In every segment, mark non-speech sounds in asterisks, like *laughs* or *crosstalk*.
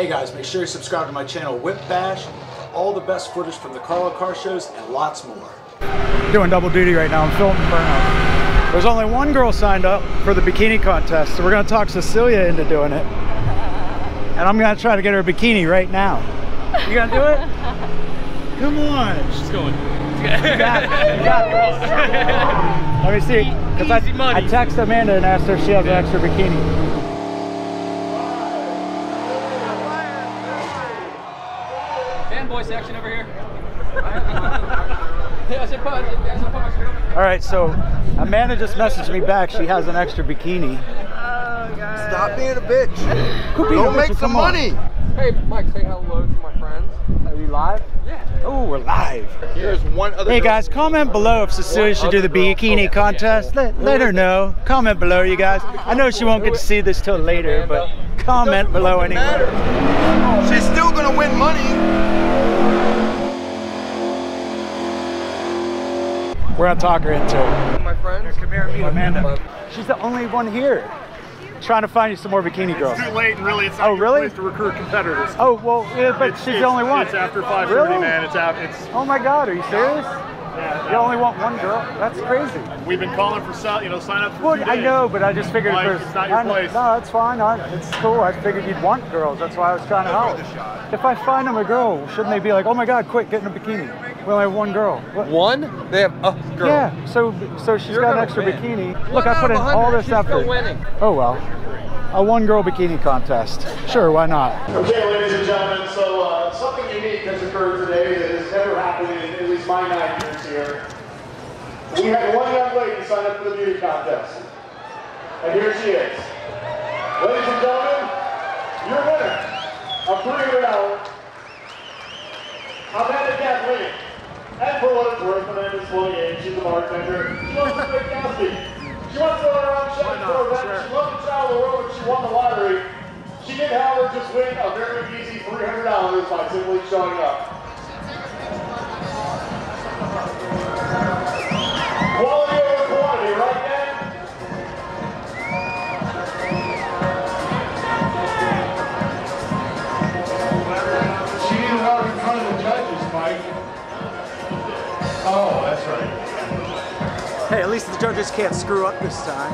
Hey guys, make sure you subscribe to my channel Whip Bash, all the best footage from the Carlisle car shows, and lots more. Doing double duty right now, I'm filming Burnout. There's only one girl signed up for the bikini contest, so we're gonna talk Cecilia into doing it. And I'm gonna try to get her a bikini right now. You gonna do it? Come on. She's going. You got it. You got it. *laughs* Let me see. Because I, money. I text Amanda and asked her if she has an extra bikini. Fanboy section over here. *laughs* yeah, I said, pause. I said, pause. All right, so Amanda just messaged me back. She has an extra bikini. Oh, Stop being a bitch. Quit being Go a bitch make some money. on. Money. Hey, Mike, say hello to my friends. Are you live? Yeah. Oh, we're live. There's one other. Hey girl- guys, comment below if Cecilia should do the bikini contest. Let, let her know. Comment below, you guys. I know she won't get to see this till later, but comment below anyway. matter. She's still gonna win money. We're gonna talk her into it. My friends. Come here and meet Amanda. She's the only one here. Trying to find you some more bikini girls. too late and really it's not Oh, really? place to recruit competitors. Oh well, yeah, but It's- she's the only one. It's after 5:30, Really? man. It's out. It's Oh my God, are you serious? yeah, You only want one girl? That's crazy. We've been calling for sell, you know, sign up for Well, I know, but I just figured Mike, there's. it's not your I know- place. No, that's fine. I, it's cool. I figured you'd want girls. That's why I was trying to help. If I find them a girl, shouldn't they be like, oh my God, quick, get in a bikini? We only have one girl. What? One? They have a girl. Yeah, so so she's You're got an extra win. bikini. One Look, I put in all this she's still effort. winning. Oh well, a one girl bikini contest. Sure, why not? Okay, ladies and gentlemen, so uh, something unique has occurred today that has never happened in at least my nine years here. We had one young lady sign up for the beauty contest. And here she is. Ladies and gentlemen, your winner of $300, Amanda Kathleen. And for what it's worth, Amanda's fully aged. She's a bartender. She wants to play Gatsby. She wants to her own chef for events. She loves to travel the world and she won the lottery. She did, however, just win a very easy $300 by simply showing up. Oh, that's right. Hey, at least the judges can't screw up this time.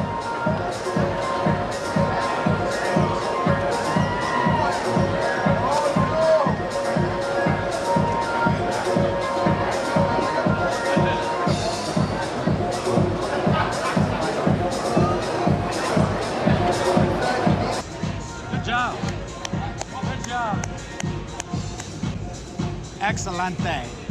Good